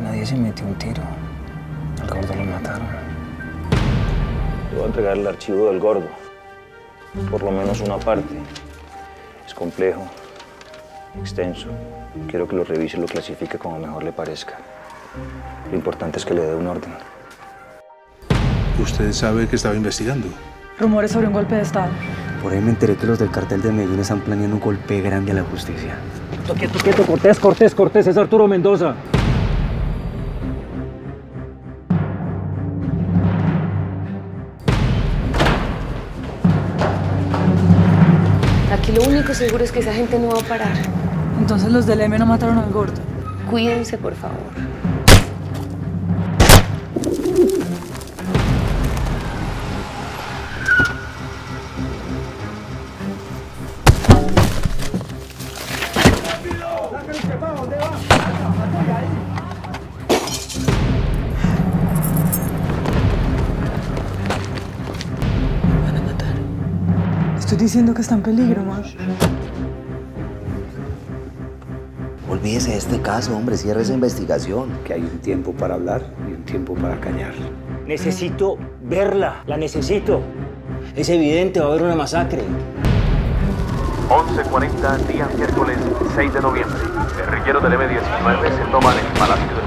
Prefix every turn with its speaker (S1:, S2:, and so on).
S1: un tiro. Al gordo lo mataron.
S2: Le voy a entregar el archivo del gordo. Por lo menos una parte. Es complejo, extenso. Quiero que lo revise y lo clasifique como mejor le parezca. Lo importante es que le dé un orden.
S3: ¿Usted sabe que estaba investigando?
S4: Rumores sobre un golpe de Estado.
S1: Por ahí me enteré que los del cartel de Medellín están planeando un golpe grande a la justicia.
S5: Quieto, quieto, Cortés, Cortés, Cortés, es Arturo Mendoza.
S6: Aquí lo único seguro es que esa gente no va a parar.
S4: Entonces los del M no mataron al gordo.
S6: Cuídense, por favor.
S4: Estoy diciendo que está en peligro, ma.
S7: Olvídese de este caso, hombre, cierre esa investigación.
S1: Que hay un tiempo para hablar y un tiempo para callar.
S5: Necesito verla, la necesito. Es evidente, va a haber una masacre.
S8: 11.40, día miércoles 6 de noviembre. Guerrilleros del M-19 se toman el Palacio de